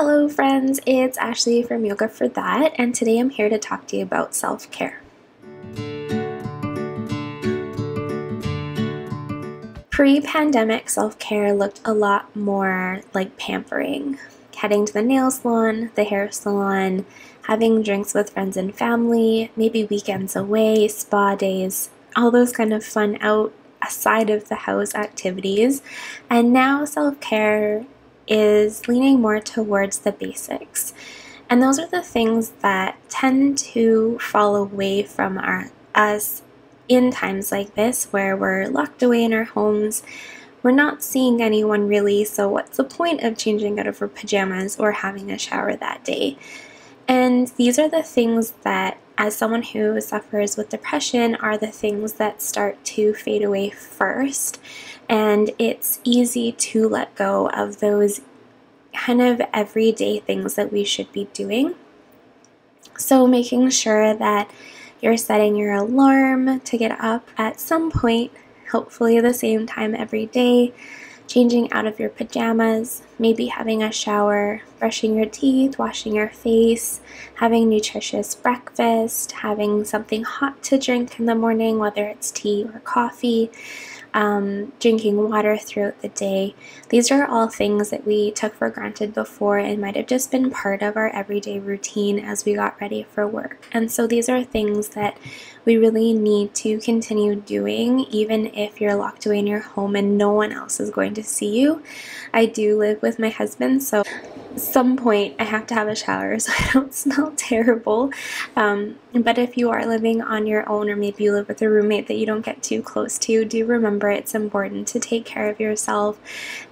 Hello friends, it's Ashley from Yoga for That and today I'm here to talk to you about self-care. Pre-pandemic self-care looked a lot more like pampering. Heading to the nail salon, the hair salon, having drinks with friends and family, maybe weekends away, spa days, all those kind of fun out side of the house activities. And now self-care is leaning more towards the basics. And those are the things that tend to fall away from our us in times like this where we're locked away in our homes. We're not seeing anyone really, so what's the point of changing out of our pajamas or having a shower that day? And these are the things that, as someone who suffers with depression, are the things that start to fade away first. And it's easy to let go of those kind of everyday things that we should be doing. So, making sure that you're setting your alarm to get up at some point, hopefully the same time every day, changing out of your pajamas, maybe having a shower, brushing your teeth, washing your face, having nutritious breakfast, having something hot to drink in the morning, whether it's tea or coffee, um, drinking water throughout the day. These are all things that we took for granted before and might have just been part of our everyday routine as we got ready for work. And so these are things that we really need to continue doing even if you're locked away in your home and no one else is going to see you. I do live with my husband, so some point I have to have a shower so I don't smell terrible. Um, but if you are living on your own or maybe you live with a roommate that you don't get too close to, do remember it's important to take care of yourself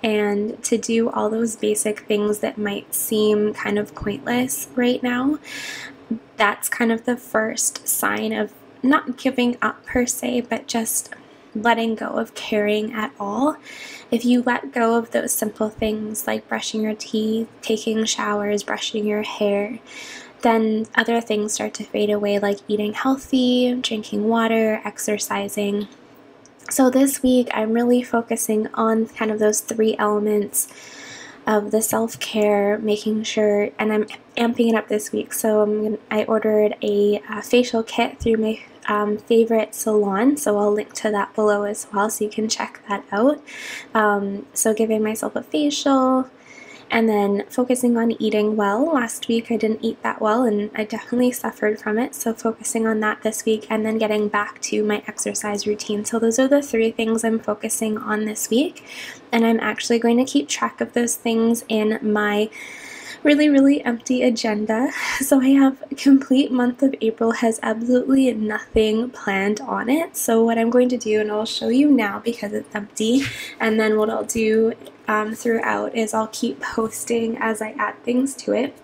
and to do all those basic things that might seem kind of pointless right now. That's kind of the first sign of not giving up per se, but just letting go of caring at all. If you let go of those simple things like brushing your teeth, taking showers, brushing your hair, then other things start to fade away like eating healthy, drinking water, exercising. So this week I'm really focusing on kind of those three elements of the self-care, making sure, and I'm amping it up this week. So I'm, I ordered a, a facial kit through my um, favorite salon, so I'll link to that below as well so you can check that out. Um, so giving myself a facial, and then focusing on eating well. Last week I didn't eat that well and I definitely suffered from it, so focusing on that this week and then getting back to my exercise routine. So those are the three things I'm focusing on this week, and I'm actually going to keep track of those things in my really, really empty agenda. So I have a complete month of April has absolutely nothing planned on it. So what I'm going to do, and I'll show you now because it's empty, and then what I'll do um, throughout is I'll keep posting as I add things to it.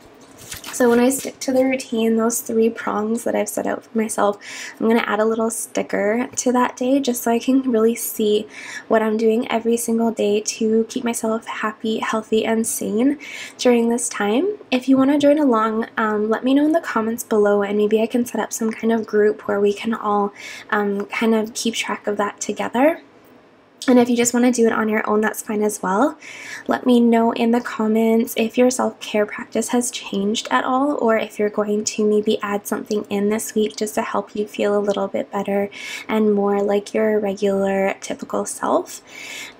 So when I stick to the routine, those three prongs that I've set out for myself, I'm going to add a little sticker to that day just so I can really see what I'm doing every single day to keep myself happy, healthy, and sane during this time. If you want to join along, um, let me know in the comments below and maybe I can set up some kind of group where we can all um, kind of keep track of that together. And if you just want to do it on your own, that's fine as well. Let me know in the comments if your self-care practice has changed at all or if you're going to maybe add something in this week just to help you feel a little bit better and more like your regular typical self.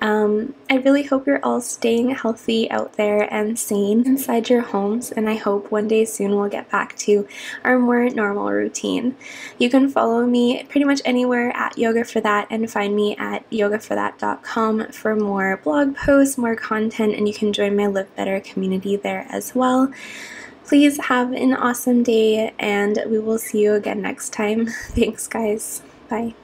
Um, I really hope you're all staying healthy out there and sane inside your homes and I hope one day soon we'll get back to our more normal routine. You can follow me pretty much anywhere at Yoga for That and find me at Yoga for That for more blog posts, more content, and you can join my Live Better community there as well. Please have an awesome day, and we will see you again next time. Thanks, guys. Bye.